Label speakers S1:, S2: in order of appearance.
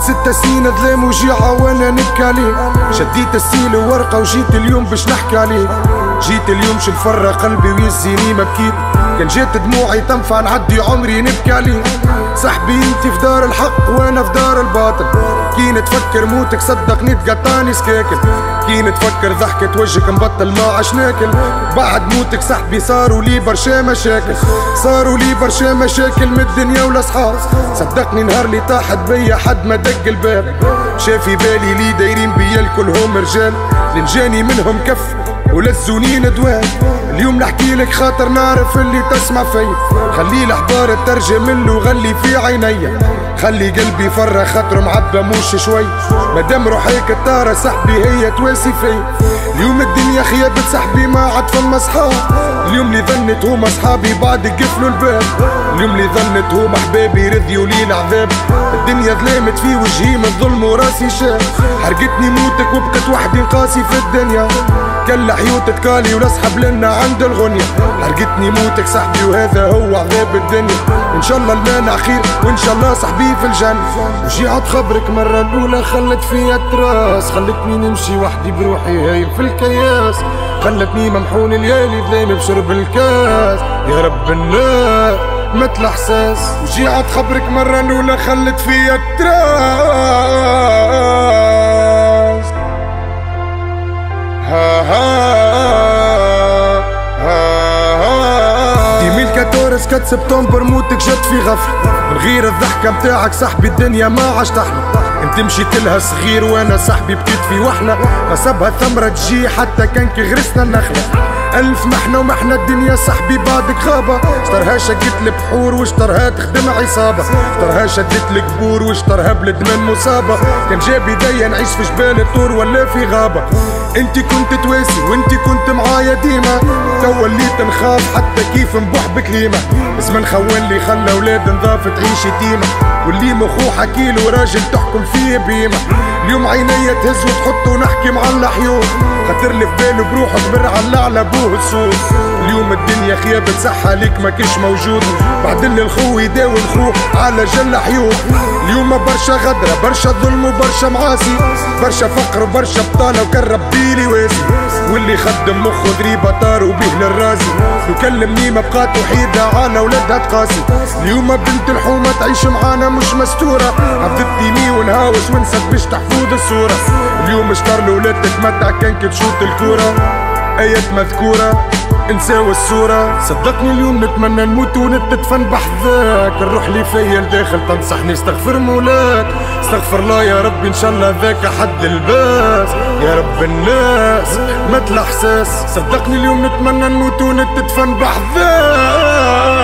S1: ستة سنين ظلام وجيعة وأنا نبكي عليه شديت السيل وورقة وجيت اليوم باش نحكي عليه جيت اليوم شو الفرة قلبي ويزيني ما بكيت. كان جات دموعي تنفع نعدي عمري نبكي عليه. صاحبي انت في دار الحق وأنا في دار الباطل. كي تفكر موتك صدقني تقطعني سكاكن. كي تفكر ضحكة وجهك مبطل ما عاش ناكل. بعد موتك صاحبي صاروا لي برشا مشاكل. صاروا لي برشا مشاكل من الدنيا والاصحاب صدقني نهار اللي طاحت بيا حد ما دق الباب شافي بالي لي دايرين بيا الكلهم رجال. لنجاني منهم كف. ولزوني ندوان اليوم نحكي لك خاطر نعرف اللي تسمع في خلي الأحبار ترجم اللغة اللي في عينيا. خلي قلبي فرة خاطر معبى موش شوي. مادام روحيك الطارة صاحبي هي تواسي في. اليوم الدنيا خيابت صاحبي ما عاد فما صحاب اليوم اللي ظنت هما صحابي بعد قفلوا الباب. اليوم اللي ظنت هما حبابي رضيوا لي العذاب. الدنيا ظلمت في وجهي من ظلم وراسي شاف حرقتني موتك وبقت وحدي قاسي في الدنيا. كل حيوت تكالي ولاسحب لنا عند الغنية. حرقتني موتك صاحبي وهذا هو عذاب الدنيا. إن شاء الله المانع خير وإن شاء الله صاحبي في الجنة. وجيعت خبرك مرة الأولى خلت فيا تراس. خلتني نمشي وحدي بروحي هايم في الكياس. خلتني ممحون الليالي ظلام بشرب الكاس. يا رب النار مثل احساس وجيعت خبرك مرة الأولى خلت فيا تراس. 14 كات سبتمبر موتك جت في غفلة من غير الضحكة متاعك صاحبي الدنيا ما عاش تحلى. انت مشيت لها صغير وأنا صاحبي بكيت في وحلة. نصبها ثمرة تجي حتى كان كي غرسنا النخلة. ألف محنة ومحنة الدنيا صاحبي بعدك غابة اشترها شقت البحور واشترها تخدم عصابة. اشترها شدت القبور واشترها بلدمان مصابة كان جاب ايديا نعيش في جبال الطور ولا في غابة. انت كنت تواسي وانت كنت معايا ديما. تو وليت نخاف حتى كيف نبوح بكليمة. زمن خوان لي خلى ولاد نضاف تعيش يتيمة واللي مخو حكيله راجل تحكم فيه بيمة. اليوم عينيا تهز وتحط ونحكي مع اللحيوم خاطر لي في باله بروحه كبر على على ابوه الصوت اليوم الدنيا خيابة صحة ليك ما كش موجود. بعد اللي الخو يداوي الخو على جل حيوم اليوم برشا غدرة برشا ظلم وبرشا معاصي. برشا فقر وبرشا بطالة وكان ربي لي واسي. واللي خدم مخه ضريبة طار وبيه للرازي. يكلمني ما بقات وحيدة على ولادها تقاسي. اليوم بنت الحومة تعيش معانا مش مستورة. عبدتني ونهاوس ونسد باش تحفظ الصورة. اليوم اشتر الولاد تتمتع كان كي تشوط الكورة. آيات مذكورة انساو الصورة. صدقني اليوم نتمنى نموت ونتدفن بحذاك. الروح اللي فيا لداخل تنصحني استغفر مولاك. استغفر الله يا ربي إن شاء الله ذاك حد الباس. يا رب الناس مثل احساس صدقني اليوم نتمنى نموت ونتدفن بحذاك.